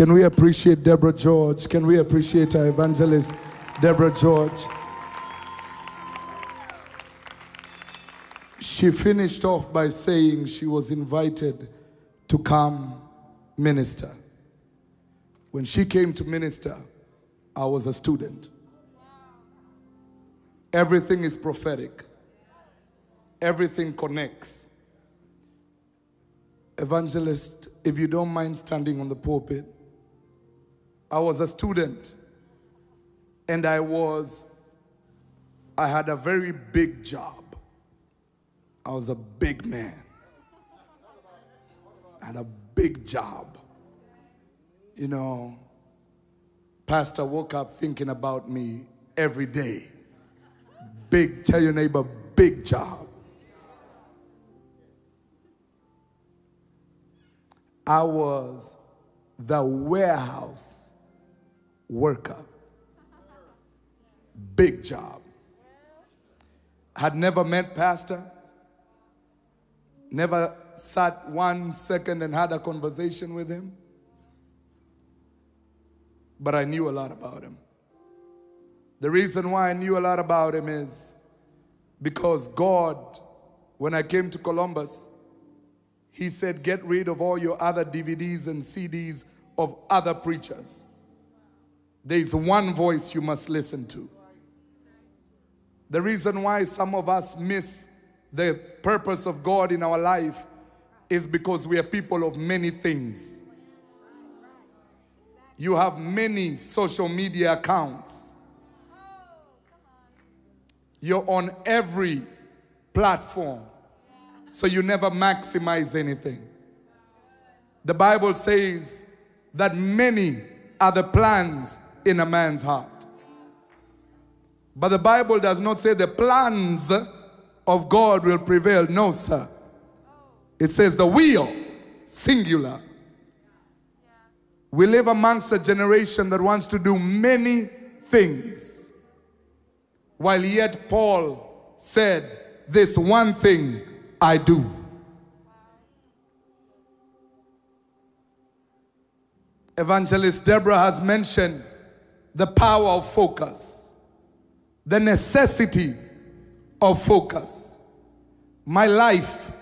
Can we appreciate Deborah George? Can we appreciate our evangelist, Deborah George? She finished off by saying she was invited to come minister. When she came to minister, I was a student. Everything is prophetic, everything connects. Evangelist, if you don't mind standing on the pulpit, I was a student and I was, I had a very big job. I was a big man. I had a big job. You know, Pastor woke up thinking about me every day. Big, tell your neighbor, big job. I was the warehouse worker. Big job. Had never met Pastor, never sat one second and had a conversation with him, but I knew a lot about him. The reason why I knew a lot about him is because God, when I came to Columbus, he said, Get rid of all your other DVDs and CDs of other preachers. There's one voice you must listen to. The reason why some of us miss the purpose of God in our life is because we are people of many things. You have many social media accounts. You're on every platform, so you never maximize anything. The Bible says that many are the plans in a man's heart. But the Bible does not say the plans of God will prevail. No, sir. It says the will, singular. We live amongst a generation that wants to do many things. While yet Paul said, This one thing I do. Evangelist Deborah has mentioned the power of focus, the necessity of focus. My life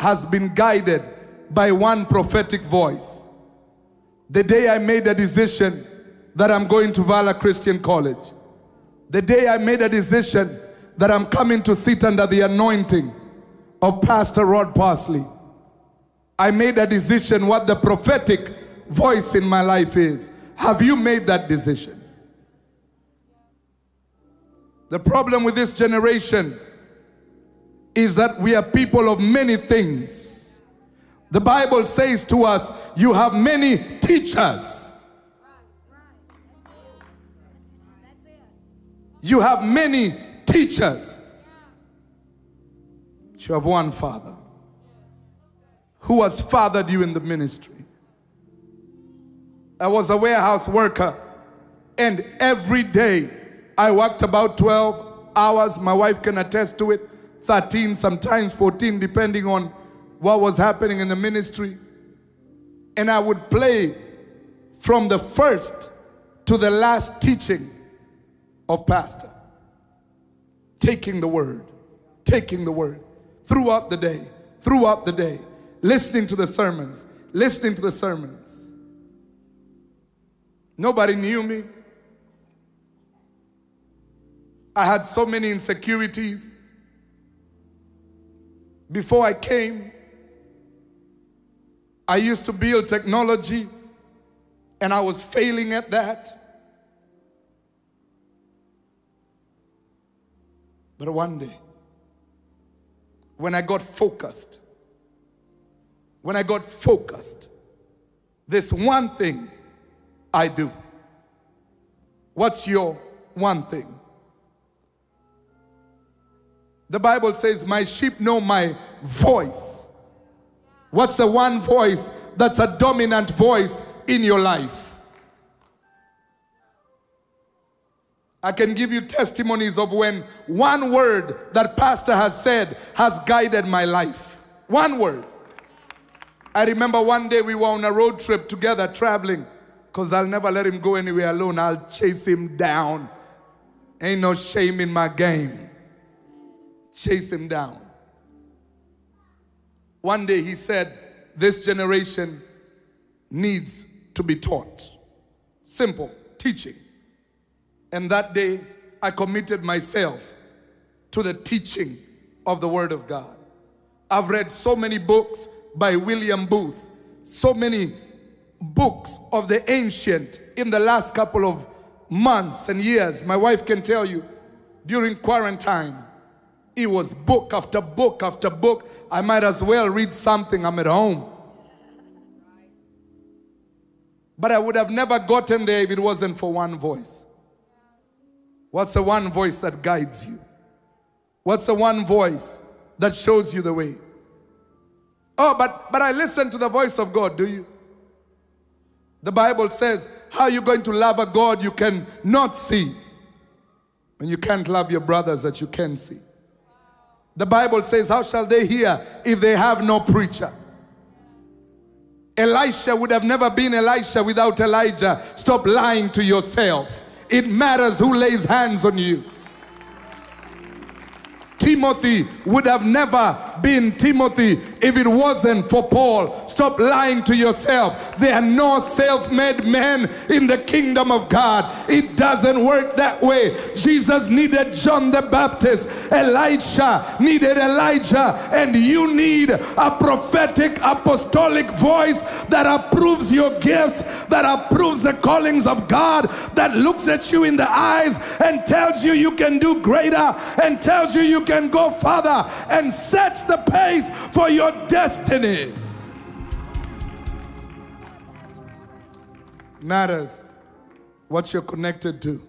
has been guided by one prophetic voice. The day I made a decision that I'm going to Valor Christian College, the day I made a decision that I'm coming to sit under the anointing of Pastor Rod Parsley, I made a decision what the prophetic voice in my life is. Have you made that decision? The problem with this generation is that we are people of many things. The Bible says to us, You have many teachers. You have many teachers. You have one father who has fathered you in the ministry. I was a warehouse worker, and every day I worked about 12 hours. My wife can attest to it 13, sometimes 14, depending on what was happening in the ministry. And I would play from the first to the last teaching of Pastor, taking the word, taking the word throughout the day, throughout the day, listening to the sermons, listening to the sermons. Nobody knew me. I had so many insecurities. Before I came, I used to build technology and I was failing at that. But one day, when I got focused, when I got focused, this one thing I do. What's your one thing? The Bible says, My sheep know my voice. What's the one voice that's a dominant voice in your life? I can give you testimonies of when one word that pastor has said has guided my life. One word. I remember one day we were on a road trip together traveling Because I'll never let him go anywhere alone. I'll chase him down. Ain't no shame in my game. Chase him down. One day he said, This generation needs to be taught. Simple teaching. And that day I committed myself to the teaching of the Word of God. I've read so many books by William Booth, so many books of the ancient in the last couple of months and years. My wife can tell you during quarantine, it was book after book after book. I might as well read something, I'm at home. But I would have never gotten there if it wasn't for one voice. What's the one voice that guides you? What's the one voice that shows you the way? Oh, but but I listen to the voice of God, do you? The Bible says, How are you going to love a God you can not see when you can't love your brothers that you can see? The Bible says, How shall they hear if they have no preacher? Elisha would have never been Elisha without Elijah. Stop lying to yourself. It matters who lays hands on you. Timothy would have never been Timothy if it wasn't for Paul. Stop lying to yourself. There are no self made men in the kingdom of God. It doesn't work that way. Jesus needed John the Baptist, Elisha needed Elijah, and you need a prophetic apostolic voice that approves your gifts, that approves the callings of God, that looks at you in the eyes and tells you you can do greater and tells you you can go further and sets the pace for your destiny. Matters what you're connected to.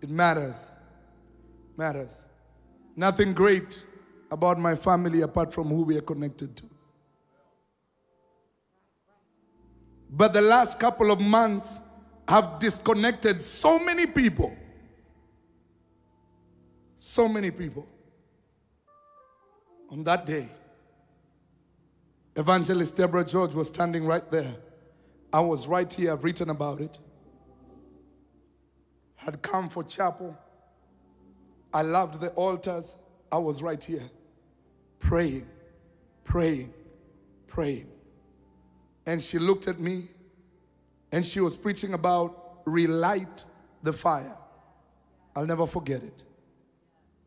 It matters. Matters. Nothing great about my family apart from who we are connected to. But the last couple of months have disconnected so many people. So many people on that day, Evangelist Deborah George was standing right there. I was right here, I've written about it. Had come for chapel. I loved the altars. I was right here, praying, praying, praying. And she looked at me and she was preaching about relight the fire. I'll never forget it.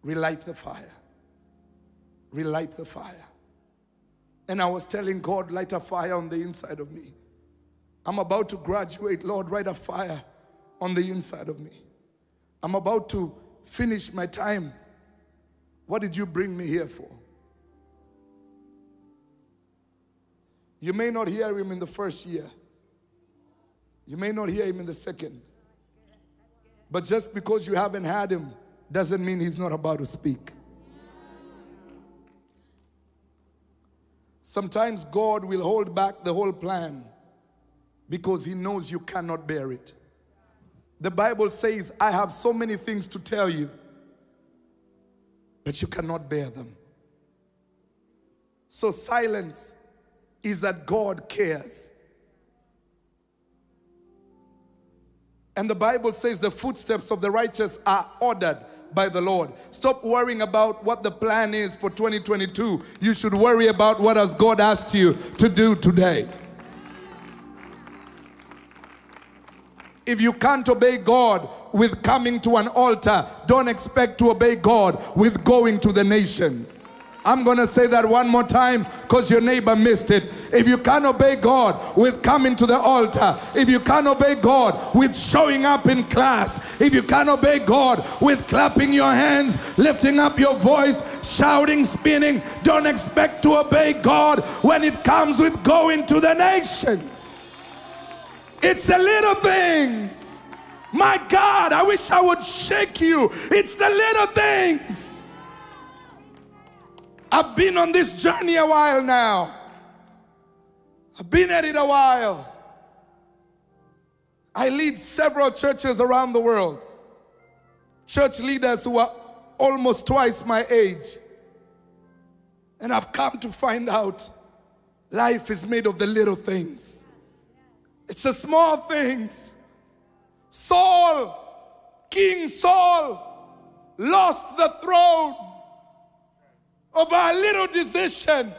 Relight the fire relight the fire. And I was telling God, light a fire on the inside of me. I'm about to graduate. Lord, light a fire on the inside of me. I'm about to finish my time. What did you bring me here for? You may not hear him in the first year. You may not hear him in the second. But just because you haven't had him doesn't mean he's not about to speak. Sometimes God will hold back the whole plan because He knows you cannot bear it. The Bible says, I have so many things to tell you, but you cannot bear them. So, silence is that God cares. And the Bible says the footsteps of the righteous are ordered by the Lord. Stop worrying about what the plan is for 2022. You should worry about what has God asked you to do today. If you can't obey God with coming to an altar, don't expect to obey God with going to the nations. I'm going to say that one more time because your neighbor missed it. If you can't obey God with coming to the altar, if you can't obey God with showing up in class, if you can't obey God with clapping your hands, lifting up your voice, shouting, spinning, don't expect to obey God when it comes with going to the nations. It's the little things. My God, I wish I would shake you. It's the little things. I've been on this journey a while now. I've been at it a while. I lead several churches around the world. Church leaders who are almost twice my age. And I've come to find out life is made of the little things. It's the small things. Saul, King Saul, lost the throne over a little decision.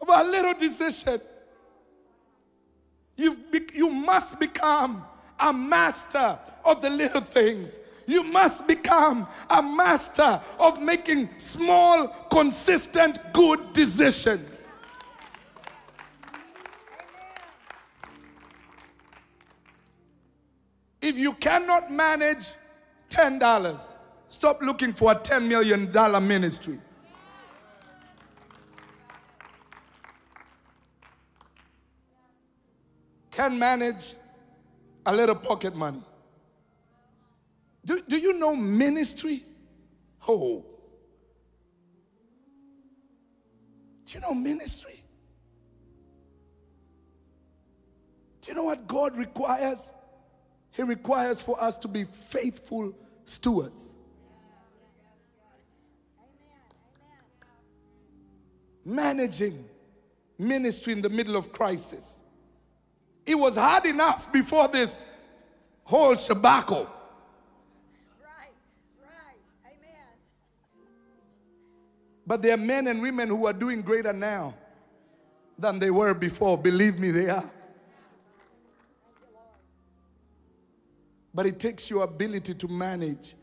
Over a little decision. you you must become a master of the little things. You must become a master of making small, consistent, good decisions. If you cannot manage $10, stop looking for a $10 million ministry. Can manage a little pocket money. Do, do you know ministry? Oh. Do you know ministry? Do you know what God requires? He requires for us to be faithful stewards. Managing ministry in the middle of crisis. It was hard enough before this whole shabacle. Right, right. Amen. But there are men and women who are doing greater now than they were before. Believe me, they are. But it takes your ability to manage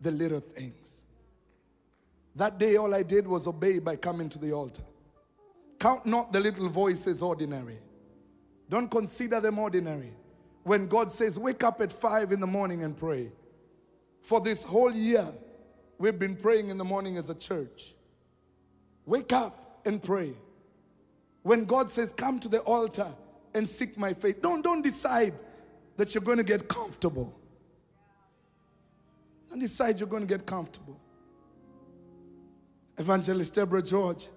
the little things. That day, all I did was obey by coming to the altar. Count not the little voices ordinary. Don't consider them ordinary. When God says, wake up at five in the morning and pray. For this whole year, we've been praying in the morning as a church. Wake up and pray. When God says, come to the altar and seek my faith, don't, don't decide that you're going to get comfortable. Don't decide you're going to get comfortable. Evangelist Deborah George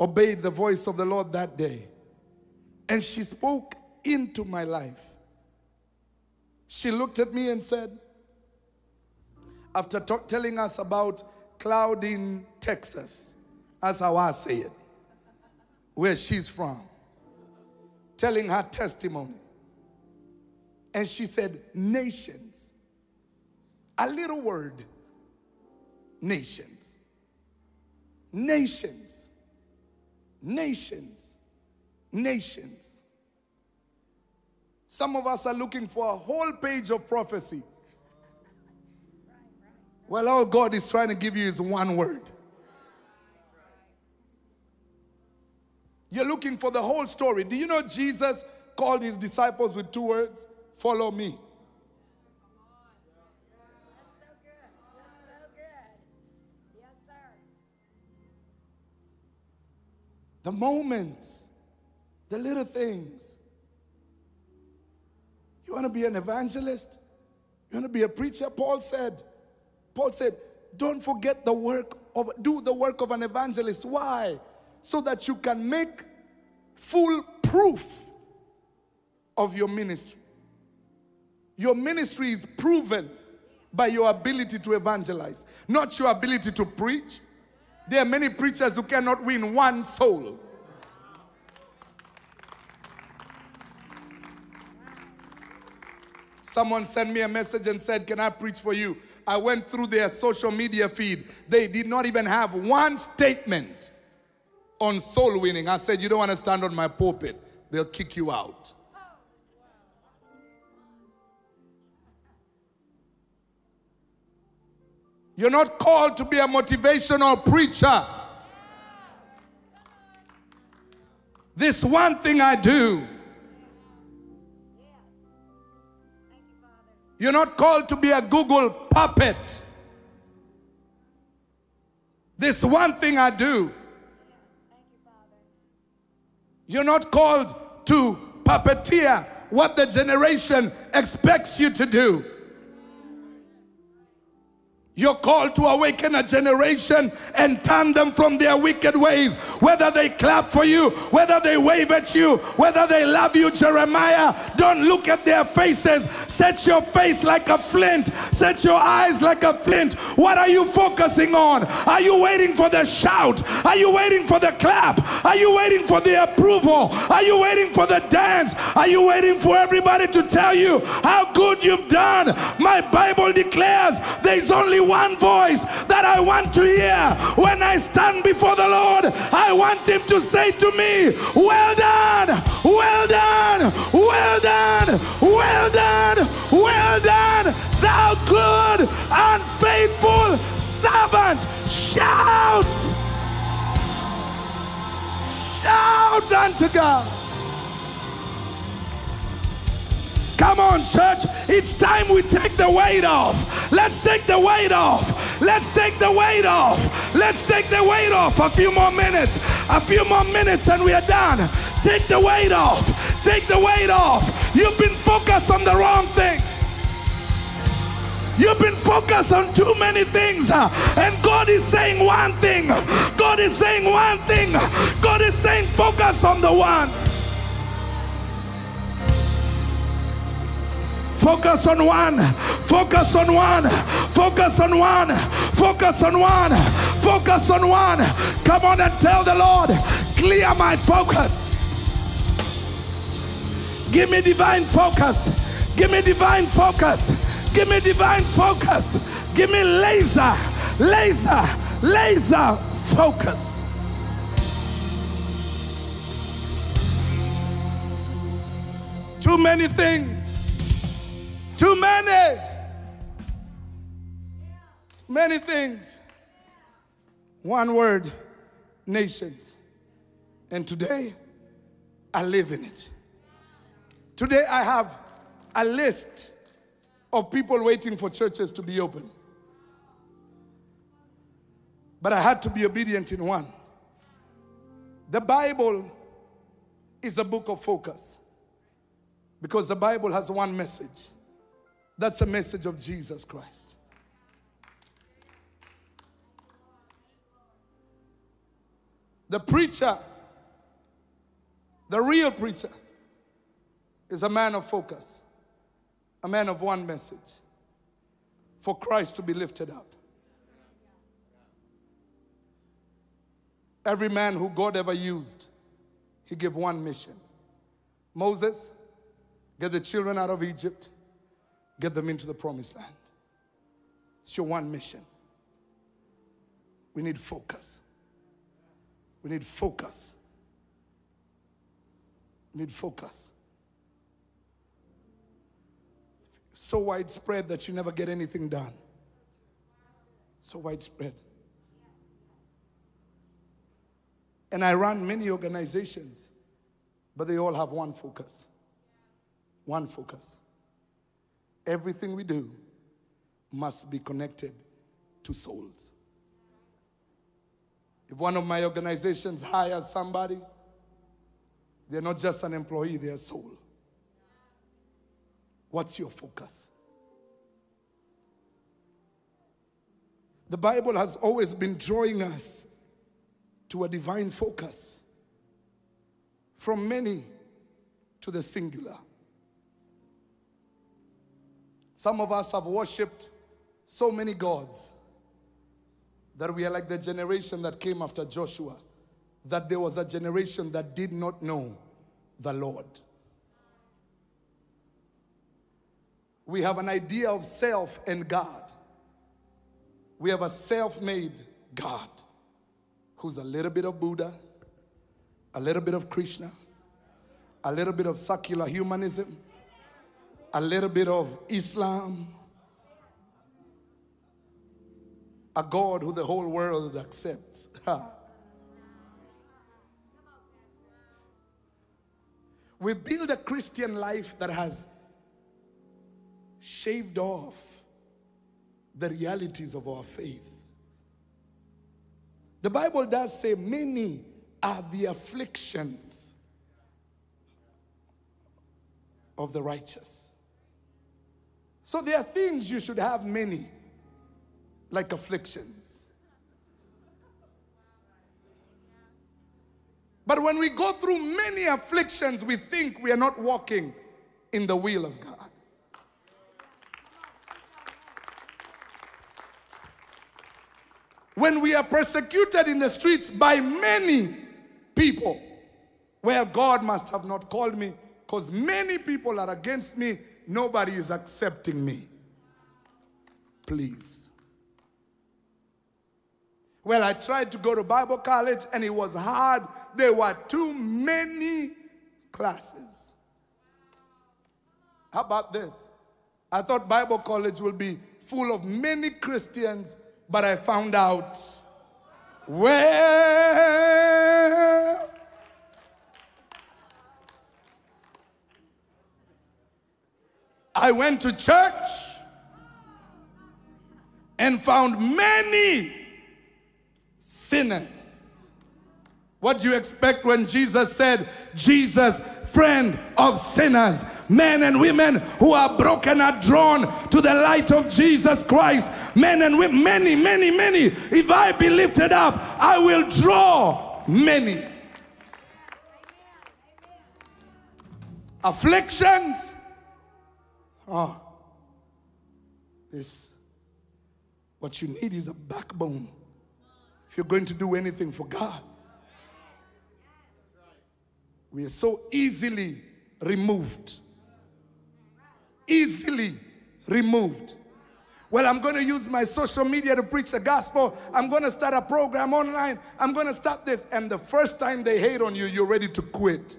obeyed the voice of the Lord that day. And she spoke into my life. She looked at me and said, after talk, telling us about cloud in Texas, that's how I say it, where she's from, telling her testimony. And she said, nations. A little word, nations. Nations. Nations nations. Some of us are looking for a whole page of prophecy. Well, all God is trying to give you is one word. You're looking for the whole story. Do you know Jesus called his disciples with two words? Follow me. The moments the little things. You want to be an evangelist? You want to be a preacher? Paul said, Paul said, don't forget the work of, do the work of an evangelist. Why? So that you can make full proof of your ministry. Your ministry is proven by your ability to evangelize, not your ability to preach. There are many preachers who cannot win one soul. Someone sent me a message and said, Can I preach for you? I went through their social media feed. They did not even have one statement on soul winning. I said, You don't want to stand on my pulpit, they'll kick you out. You're not called to be a motivational preacher. This one thing I do You're not called to be a Google puppet. This one thing I do. You're not called to puppeteer what the generation expects you to do. You're called to awaken a generation and turn them from their wicked ways. Whether they clap for you, whether they wave at you, whether they love you, Jeremiah, don't look at their faces. Set your face like a flint, set your eyes like a flint. What are you focusing on? Are you waiting for the shout? Are you waiting for the clap? Are you waiting for the approval? Are you waiting for the dance? Are you waiting for everybody to tell you how good you've done? My Bible declares there's only one voice that I want to hear when I stand before the Lord. I want Him to say to me, Well done, well done, well done, well done, well done, thou good and faithful servant. Shout! Shout unto God. Come on, church. It's time we take the weight off. Let's take the weight off. Let's take the weight off. Let's take the weight off. A few more minutes. A few more minutes and we are done. Take the weight off. Take the weight off. You've been focused on the wrong thing. You've been focused on too many things, and God is saying one thing. God is saying one thing. God is saying, focus on the one. Focus on one. Focus on one. Focus on one. Focus on one. Focus on one. Come on and tell the Lord, clear my focus. Give me divine focus. Give me divine focus. Give me divine focus. Give me laser, laser, laser focus. Too many things. Too many. Many things. One word nations. And today, I live in it. Today, I have a list of people waiting for churches to be open. But I had to be obedient in one. The Bible is a book of focus because the Bible has one message. That's a message of Jesus Christ. The preacher, the real preacher, is a man of focus, a man of one message for Christ to be lifted up. Every man who God ever used, he gave one mission. Moses, get the children out of Egypt, get them into the promised land. It's your one mission. We need focus. We need focus. We need focus. So widespread that you never get anything done. So widespread. And I run many organizations, but they all have one focus. One focus. Everything we do must be connected to souls. If one of my organizations hires somebody, they're not just an employee, they're a soul. What's your focus? The Bible has always been drawing us to a divine focus from many to the singular. Some of us have worshipped so many gods that we are like the generation that came after Joshua, that there was a generation that did not know the Lord. We have an idea of self and God. We have a self made God who's a little bit of Buddha, a little bit of Krishna, a little bit of secular humanism, a little bit of Islam, a God who the whole world accepts. we build a Christian life that has shaved off the realities of our faith. The Bible does say, Many are the afflictions of the righteous. So there are things you should have many. like afflictions. But when we go through many afflictions, we think we are not walking in the will of God. When we are persecuted in the streets by many people, well, God must have not called me because many people are against me. Nobody is accepting me. Please. Well, I tried to go to Bible college and it was hard. There were too many classes. How about this? I thought Bible college will be full of many Christians, but I found out well, I went to church and found many sinners. What do you expect when Jesus said, Jesus, friend of sinners, men and women who are broken are drawn to the light of Jesus Christ. Men and women, many, many, many. If I be lifted up, I will draw many. Afflictions. Oh, this, what you need is a backbone if you're going to do anything for God. We are so easily removed. Easily removed. Well, I'm going to use my social media to preach the gospel. I'm going to start a program online. I'm going to start this. And the first time they hate on you, you're ready to quit.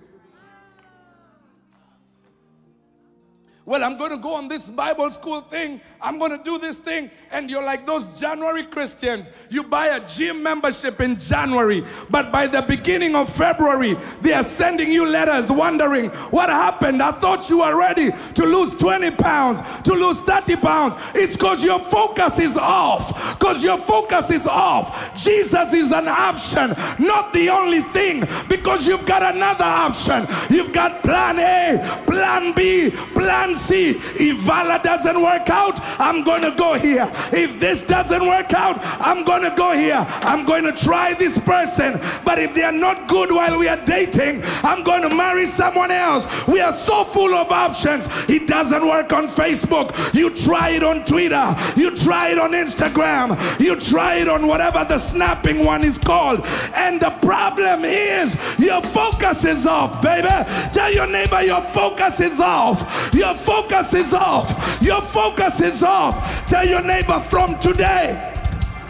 Well, I'm going to go on this Bible school thing. I'm going to do this thing. And you're like those January Christians. You buy a gym membership in January, but by the beginning of February, they are sending you letters wondering what happened. I thought you were ready to lose 20 pounds, to lose 30 pounds. It's because your focus is off. Because your focus is off. Jesus is an option, not the only thing, because you've got another option. You've got plan A, plan B, plan see. If Valor doesn't work out, I'm going to go here. If this doesn't work out, I'm going to go here. I'm going to try this person. But if they are not good while we are dating, I'm going to marry someone else. We are so full of options. It doesn't work on Facebook. You try it on Twitter. You try it on Instagram. You try it on whatever the snapping one is called. And the problem is your focus is off, baby. Tell your neighbor your focus is off. Your focus is off. Your focus is off. Tell your neighbor from today,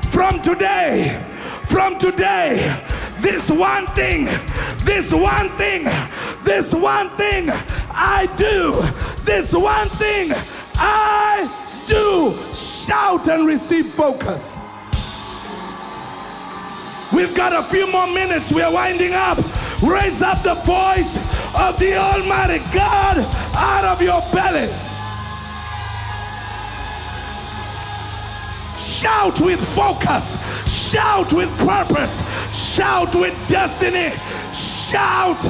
from today, from today, this one thing, this one thing, this one thing I do, this one thing I do. Shout and receive focus. We've got a few more minutes. We're winding up. Raise up the voice of the Almighty God out of your belly. Shout with focus. Shout with purpose. Shout with destiny. Shout.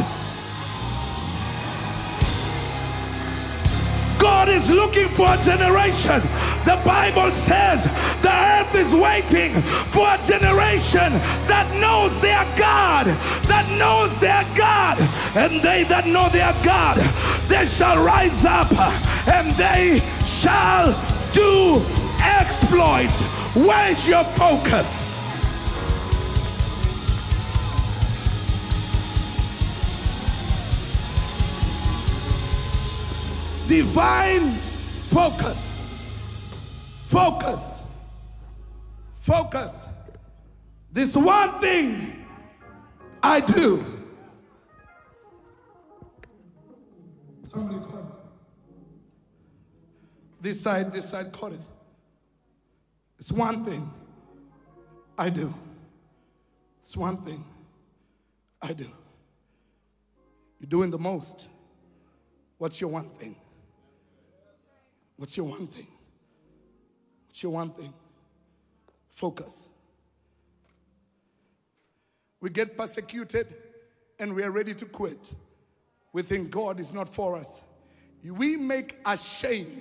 God is looking for a generation. The Bible says the earth is waiting for a generation that knows their God, that knows their God. And they that know their God, they shall rise up and they shall do exploits. Where's your focus? divine focus. Focus. Focus. This one thing I do. Somebody caught it. This side, this side caught it. It's one thing I do. It's one thing I do. You're doing the most. What's your one thing? What's your one thing? What's your one thing? Focus. We get persecuted and we are ready to quit. We think God is not for us. We make a shame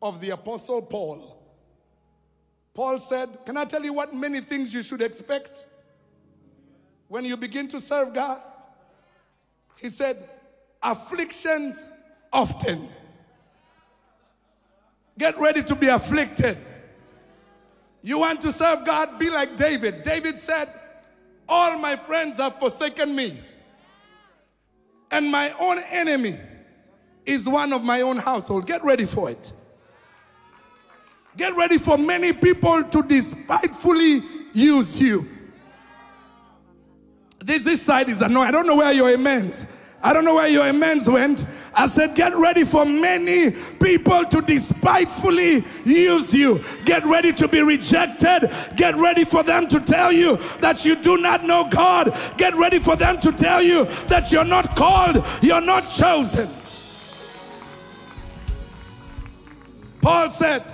of the Apostle Paul Paul said, Can I tell you what many things you should expect when you begin to serve God? He said, Afflictions often. Get ready to be afflicted. You want to serve God? Be like David. David said, All my friends have forsaken me, and my own enemy is one of my own household. Get ready for it. Get ready for many people to despitefully use you. This, this side is annoying. I don't know where your amens. I don't know where your amens went. I said, get ready for many people to despitefully use you. Get ready to be rejected. Get ready for them to tell you that you do not know God. Get ready for them to tell you that you're not called, you're not chosen. Paul said,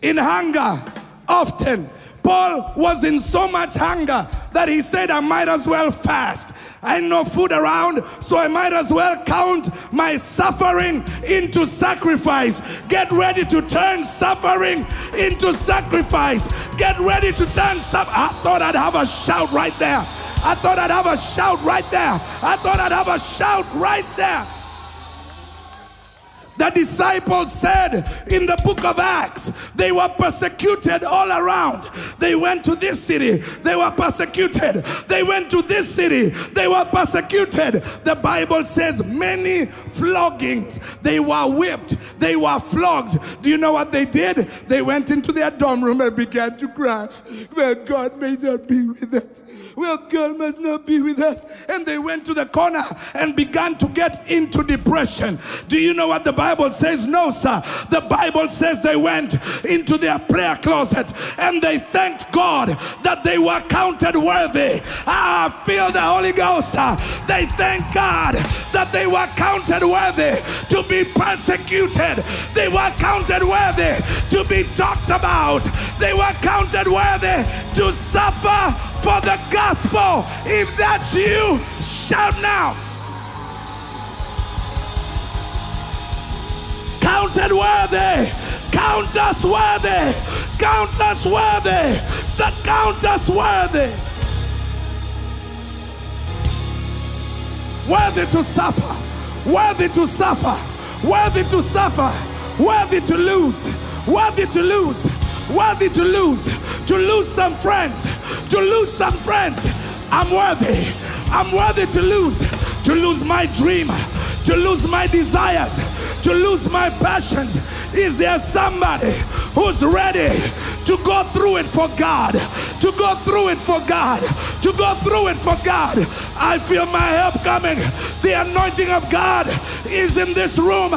in hunger often. Paul was in so much hunger that he said, I might as well fast. I no food around, so I might as well count my suffering into sacrifice. Get ready to turn suffering into sacrifice. Get ready to turn suffering. I thought I'd have a shout right there. I thought I'd have a shout right there. I thought I'd have a shout right there. The disciples said in the book of Acts, they were persecuted all around. They went to this city, they were persecuted. They went to this city, they were persecuted. The Bible says many floggings. They were whipped, they were flogged. Do you know what they did? They went into their dorm room and began to cry. Well, God may not be with us. Well, God must not be with us. And they went to the corner and began to get into depression. Do you know what the Bible says? No, sir. The Bible says they went into their prayer closet and they thanked God that they were counted worthy. Ah, feel the Holy Ghost. Sir. They thank God that they were counted worthy to be persecuted. They were counted worthy to be talked about. They were counted worthy to suffer for the gospel. If that's you, shout now. Counted worthy. Count us worthy. Count us worthy. The count us worthy. Worthy to suffer. Worthy to suffer. Worthy to suffer. Worthy to lose. Worthy to lose worthy to lose, to lose some friends, to lose some friends. I'm worthy. I'm worthy to lose, to lose my dream, to lose my desires, to lose my passions. Is there somebody who's ready to go through it for God? To go through it for God? To go through it for God? I feel my help coming. The anointing of God is in this room.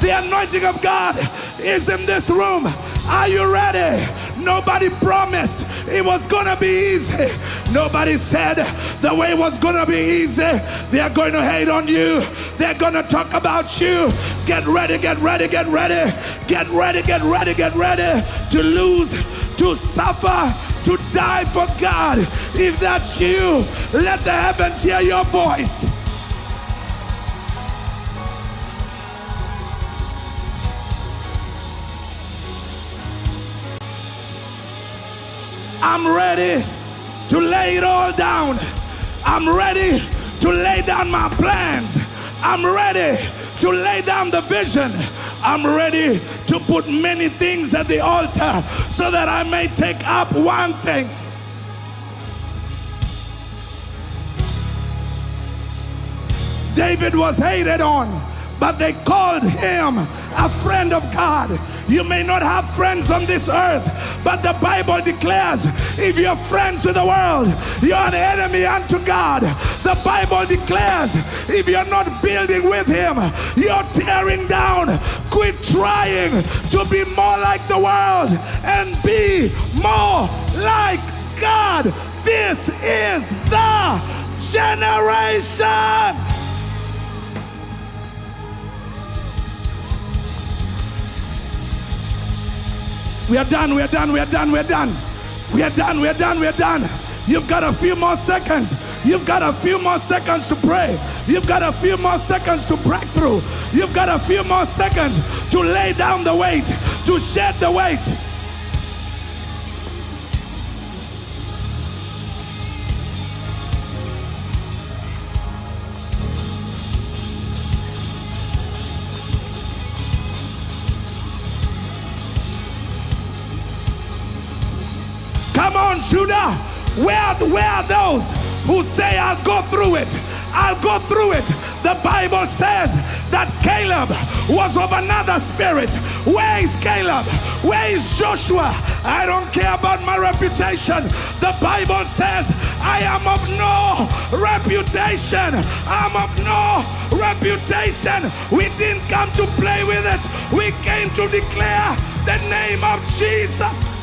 The anointing of God is in this room. Are you ready? Nobody promised it was gonna be easy. Nobody said the way was gonna be easy. They're going to hate on you. They're gonna talk about you. Get ready, get ready, get ready. Get ready, get ready, get ready to lose, to suffer, to die for God. If that's you, let the heavens hear your voice. I'm ready to lay it all down. I'm ready to lay down my plans. I'm ready to lay down the vision. I'm ready to put many things at the altar so that I may take up one thing. David was hated on but they called him a friend of God. You may not have friends on this earth, but the Bible declares if you're friends with the world, you're an enemy unto God. The Bible declares if you're not building with Him, you're tearing down. Quit trying to be more like the world and be more like God. This is the generation. We are done, we are done, we are done, we are done. We are done, we are done, we are done. You've got a few more seconds. You've got a few more seconds to pray. You've got a few more seconds to break through. You've got a few more seconds to lay down the weight, to shed the weight. Judah, where, where are those who say, I'll go through it? I'll go through it. The Bible says that Caleb was of another spirit. Where is Caleb? Where is Joshua? I don't care about my reputation. The Bible says I am of no reputation. I'm of no reputation. We didn't come to play with it. We came to declare the name of Jesus.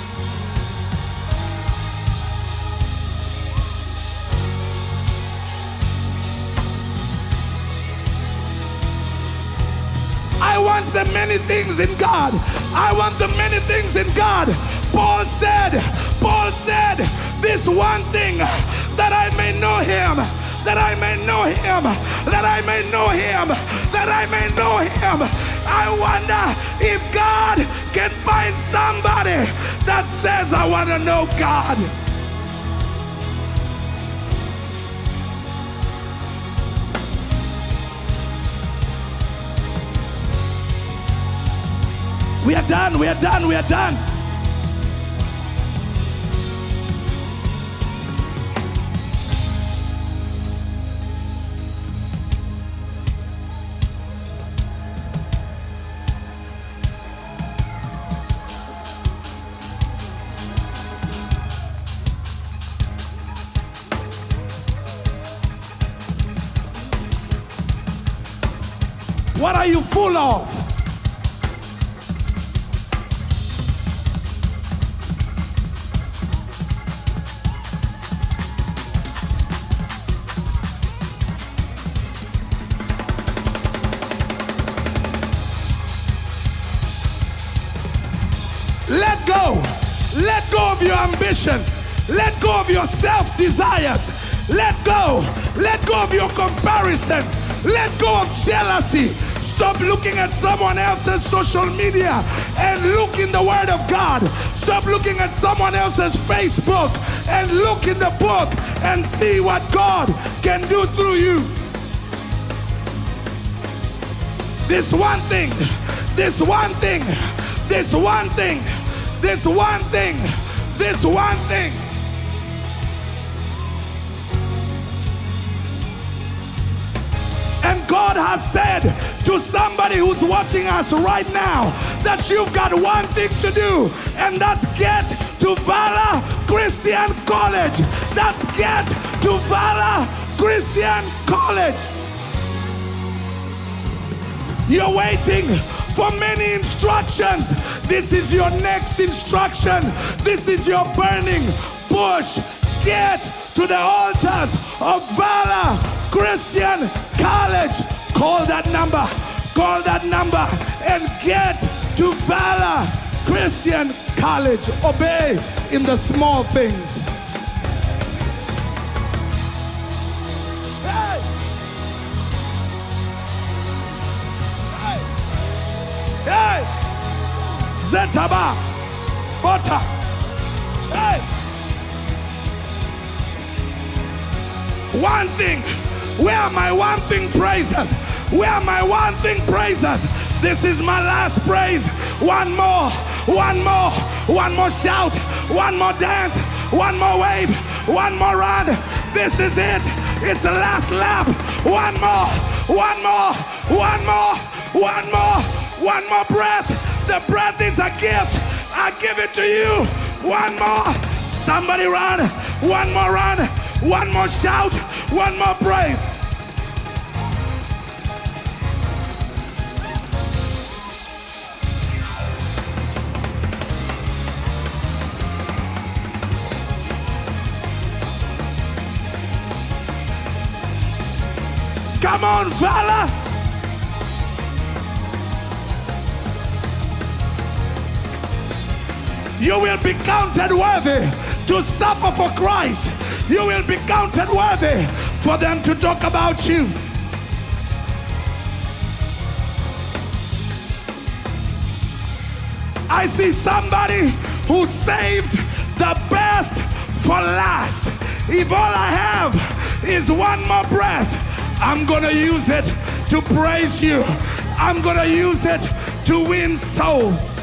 The many things in God. I want the many things in God. Paul said, Paul said, this one thing that I may know him, that I may know him, that I may know him, that I may know him. I wonder if God can find somebody that says, I want to know God. We are done, we are done, we are done. What are you full of? Your ambition. Let go of your self desires. Let go. Let go of your comparison. Let go of jealousy. Stop looking at someone else's social media and look in the Word of God. Stop looking at someone else's Facebook and look in the book and see what God can do through you. This one thing, this one thing, this one thing, this one thing, this one thing. And God has said to somebody who's watching us right now that you've got one thing to do, and that's get to Valor Christian College. That's get to Valor Christian College. You're waiting for many instructions. This is your next instruction. This is your burning push. Get to the altars of Valor Christian College. Call that number. Call that number and get to Valor Christian College. Obey in the small things. Hey! Zetaba! Bota! Hey! One thing. Where are my one thing praises? Where are my one thing praises? This is my last praise. One more, one more, one more shout, one more dance, one more wave, one more run. This is it. It's the last lap. One more, one more, one more, one more, one more breath. The breath is a gift. I give it to you. One more. Somebody run. One more run. One more shout. One more praise. Come on, Valor. You will be counted worthy to suffer for Christ. You will be counted worthy for them to talk about you. I see somebody who saved the best for last. If all I have is one more breath, I'm gonna use it to praise you. I'm gonna use it to win souls.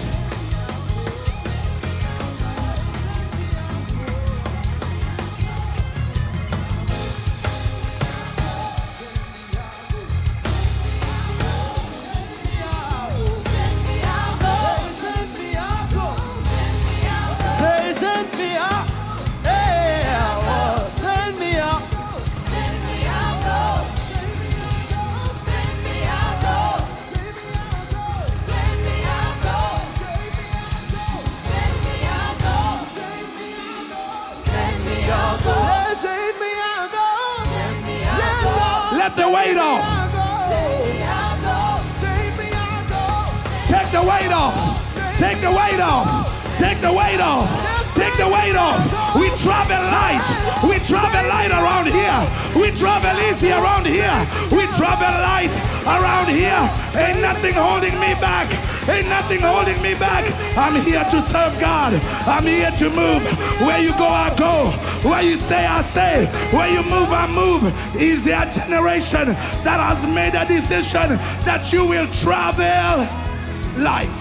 To move. Where you go, I go. Where you say, I say. Where you move, I move. Is there a generation that has made a decision that you will travel light?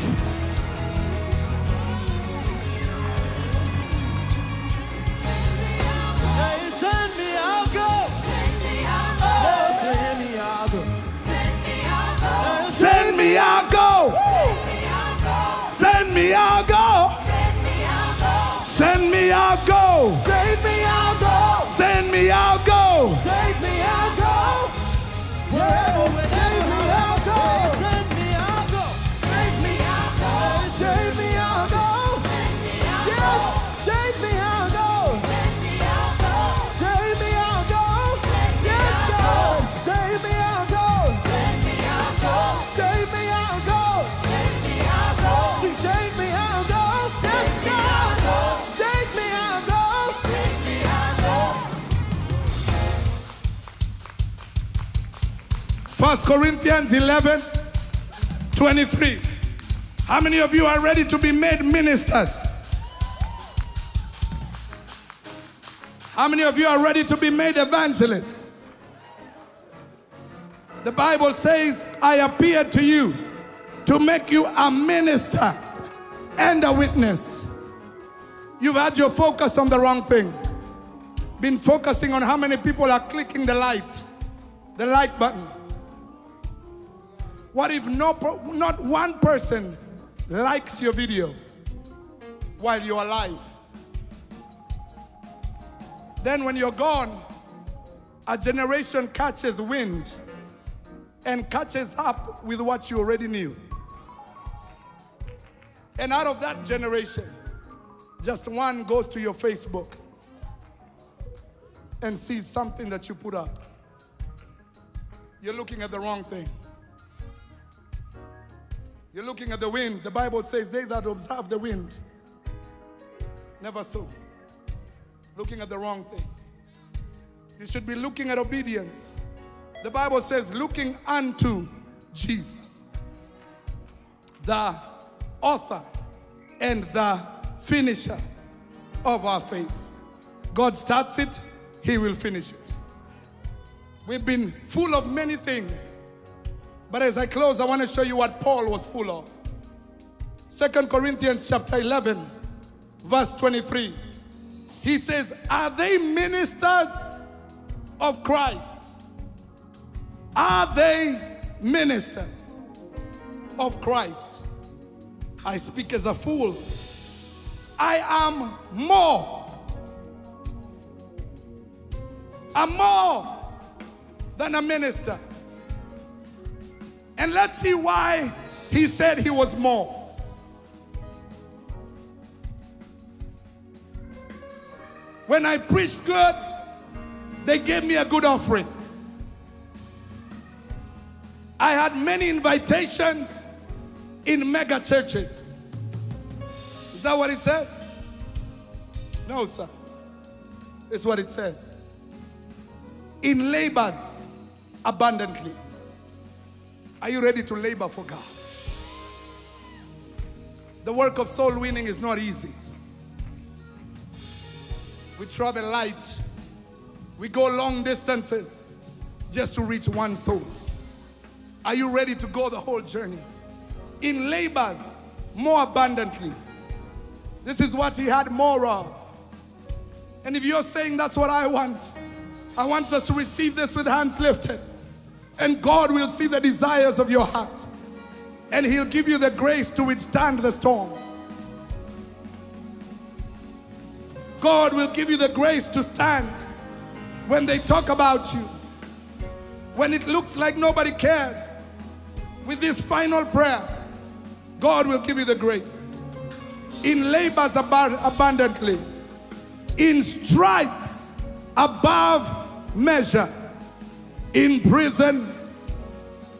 Go. Save me, I'll go. Send me, I'll go. Save me, I'll go. Wherever, save 1 Corinthians 11 23. How many of you are ready to be made ministers? How many of you are ready to be made evangelists? The Bible says, I appeared to you to make you a minister and a witness. You've had your focus on the wrong thing. Been focusing on how many people are clicking the light, the like button. What if no, not one person likes your video while you're alive? Then, when you're gone, a generation catches wind and catches up with what you already knew. And out of that generation, just one goes to your Facebook and sees something that you put up. You're looking at the wrong thing. You're looking at the wind. The Bible says, They that observe the wind never sow. Looking at the wrong thing. You should be looking at obedience. The Bible says, looking unto Jesus, the author and the finisher of our faith. God starts it, He will finish it. We've been full of many things. But as I close, I want to show you what Paul was full of. Second Corinthians chapter 11, verse 23. He says, Are they ministers of Christ? Are they ministers of Christ? I speak as a fool. I am more. I'm more than a minister. And let's see why he said he was more. When I preached good, they gave me a good offering. I had many invitations in mega churches. Is that what it says? No, sir. It's what it says. In labors abundantly. Are you ready to labor for God? The work of soul winning is not easy. We travel light. We go long distances just to reach one soul. Are you ready to go the whole journey? In labors more abundantly. This is what he had more of. And if you're saying that's what I want, I want us to receive this with hands lifted. And God will see the desires of your heart. And He'll give you the grace to withstand the storm. God will give you the grace to stand when they talk about you. When it looks like nobody cares. With this final prayer, God will give you the grace. In labors abund- abundantly, in stripes above measure. In prison,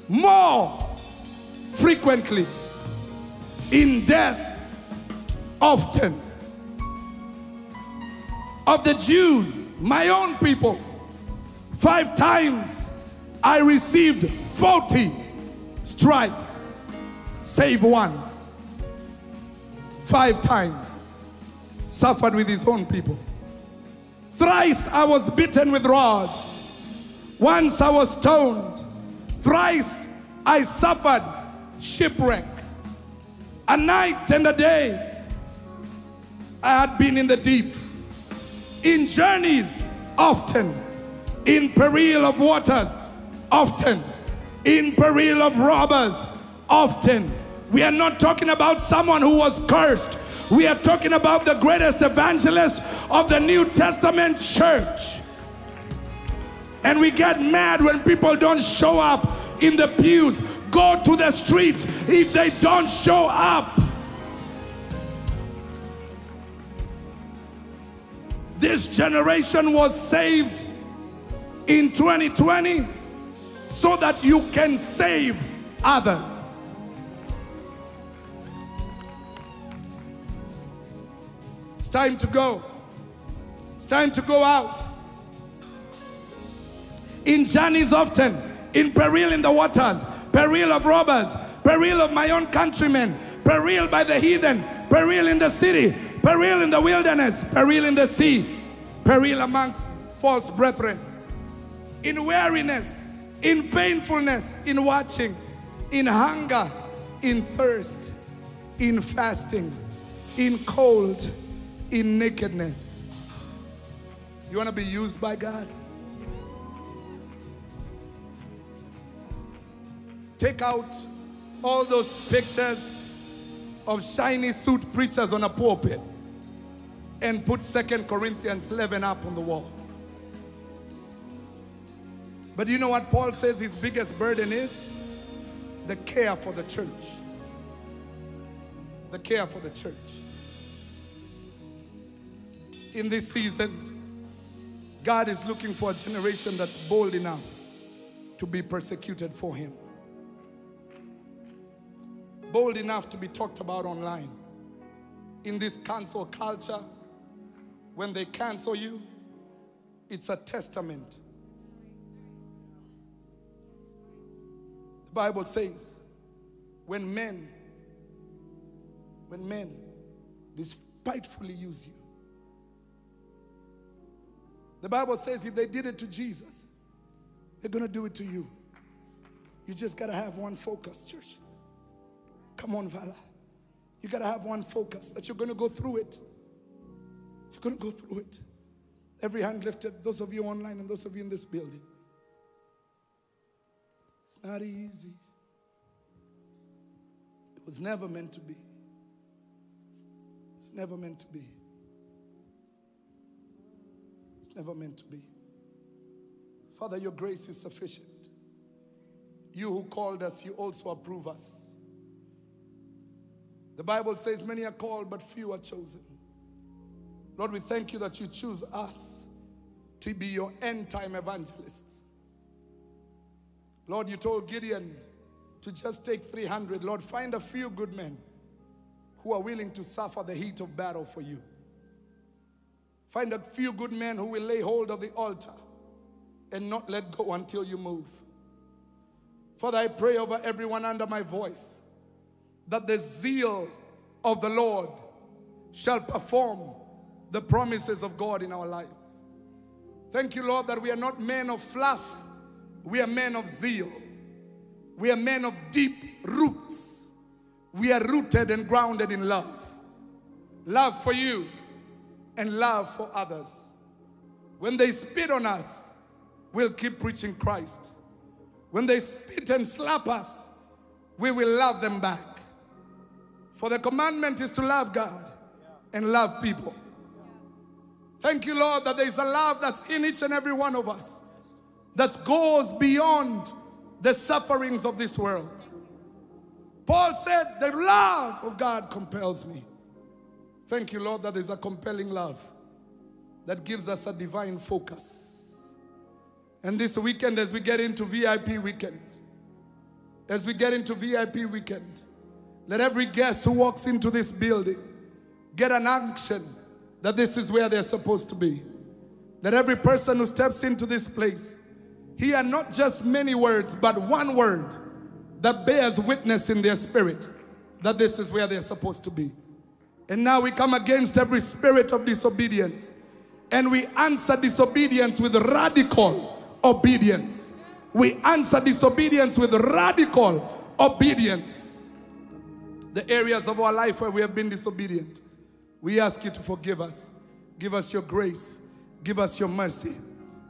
more frequently, in death, often. Of the Jews, my own people, five times I received 40 stripes, save one. Five times suffered with his own people. Thrice I was beaten with rods. Once I was stoned. Thrice I suffered shipwreck. A night and a day I had been in the deep. In journeys, often. In peril of waters, often. In peril of robbers, often. We are not talking about someone who was cursed. We are talking about the greatest evangelist of the New Testament church. And we get mad when people don't show up in the pews. Go to the streets if they don't show up. This generation was saved in 2020 so that you can save others. It's time to go. It's time to go out. In journeys often, in peril in the waters, peril of robbers, peril of my own countrymen, peril by the heathen, peril in the city, peril in the wilderness, peril in the sea, peril amongst false brethren, in weariness, in painfulness, in watching, in hunger, in thirst, in fasting, in cold, in nakedness. You want to be used by God? Take out all those pictures of shiny suit preachers on a pulpit and put Second Corinthians 11 up on the wall. But you know what Paul says his biggest burden is? The care for the church. The care for the church. In this season, God is looking for a generation that's bold enough to be persecuted for Him. Bold enough to be talked about online. In this cancel culture, when they cancel you, it's a testament. The Bible says, when men, when men despitefully use you, the Bible says if they did it to Jesus, they're going to do it to you. You just got to have one focus, church. Come on, Valor. You got to have one focus that you're going to go through it. You're going to go through it. Every hand lifted, those of you online and those of you in this building. It's not easy. It was never meant to be. It's never meant to be. It's never meant to be. Father, your grace is sufficient. You who called us, you also approve us. The Bible says, Many are called, but few are chosen. Lord, we thank you that you choose us to be your end time evangelists. Lord, you told Gideon to just take 300. Lord, find a few good men who are willing to suffer the heat of battle for you. Find a few good men who will lay hold of the altar and not let go until you move. Father, I pray over everyone under my voice that the zeal of the Lord shall perform the promises of God in our life. Thank you, Lord, that we are not men of fluff, we are men of zeal. We are men of deep roots. We are rooted and grounded in love. Love for you and love for others. When they spit on us, we'll keep preaching Christ. When they spit and slap us, we will love them back. For the commandment is to love God and love people. Thank you, Lord, that there's a love that's in each and every one of us that goes beyond the sufferings of this world. Paul said, The love of God compels me. Thank you, Lord, that there's a compelling love that gives us a divine focus. And this weekend, as we get into VIP weekend, as we get into VIP weekend, let every guest who walks into this building get an unction that this is where they're supposed to be. Let every person who steps into this place hear not just many words, but one word that bears witness in their spirit that this is where they're supposed to be. And now we come against every spirit of disobedience and we answer disobedience with radical obedience. We answer disobedience with radical obedience. The areas of our life where we have been disobedient, we ask you to forgive us. Give us your grace. Give us your mercy.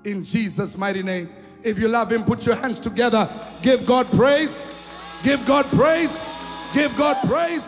In Jesus' mighty name. If you love Him, put your hands together. Give God praise. Give God praise. Give God praise.